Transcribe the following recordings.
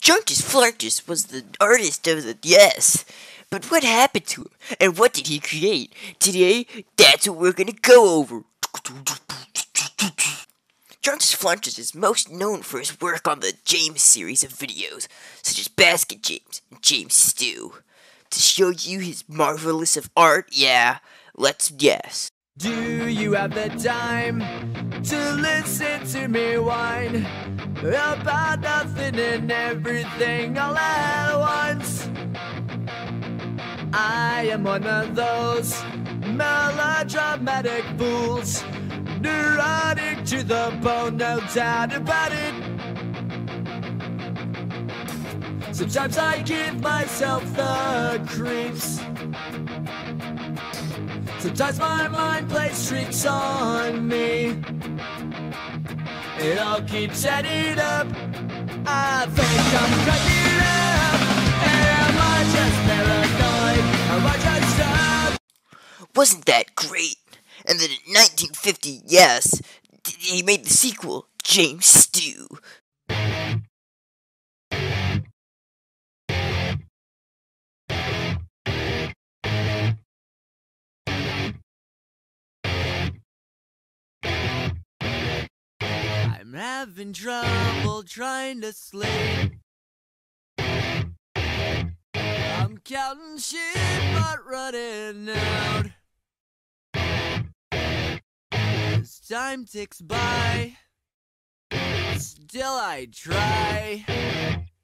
Jarntus Flarntus was the artist of the yes. But what happened to him? And what did he create? Today, that's what we're gonna go over. Jarntus Flarntus is most known for his work on the James series of videos, such as Basket James and James Stew. To show you his marvelous of art, yeah, let's guess. Do you have the time to listen to me whine about nothing and everything all at once? I am one of those melodramatic fools, neurotic to the bone, no doubt about it. Sometimes I give myself the creeps. Sometimes my mind plays tricks on me. It all keeps adding up. I think I'm cracking up. Am I just paranoid? Am I just up? Wasn't that great? And then in 1950, yes, he made the sequel, James Stew. I'm having trouble trying to sleep. I'm counting sheep but running out. As time ticks by, still I try.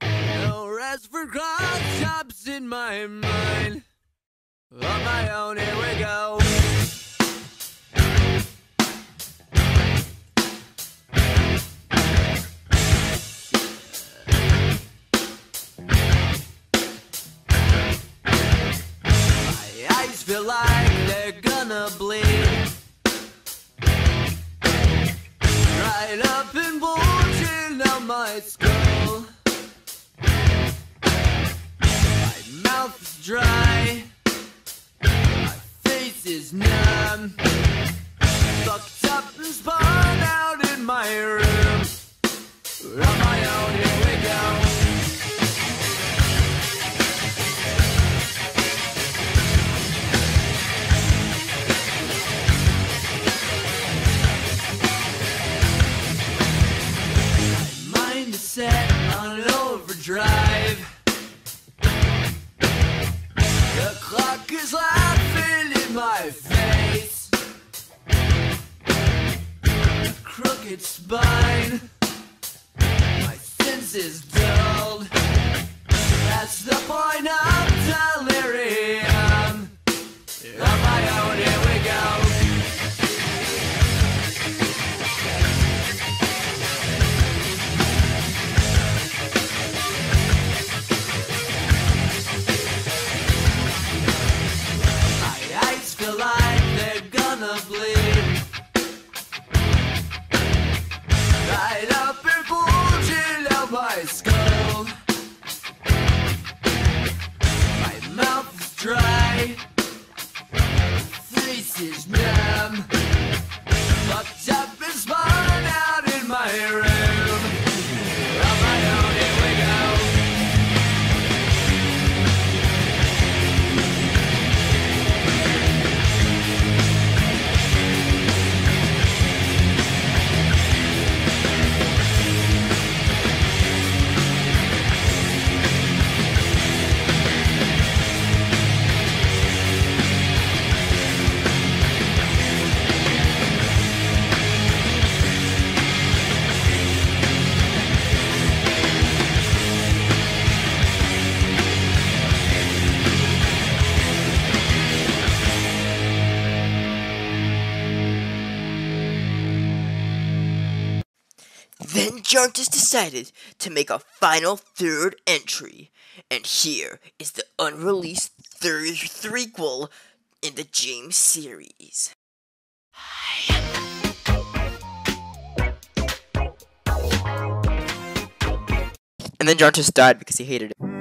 No rest for cross tops in my mind. Feel like they're gonna bleed. Right up and bulging out my skull. My mouth is dry. My face is numb. Fucked overdrive. The clock is laughing in my face. Crooked spine, my senses dulled. That's the point of delirium. Dry. Then Jarntus decided to make a final third entry, and here is the unreleased third threequel in the James series. And then Jarntus died because he hated it.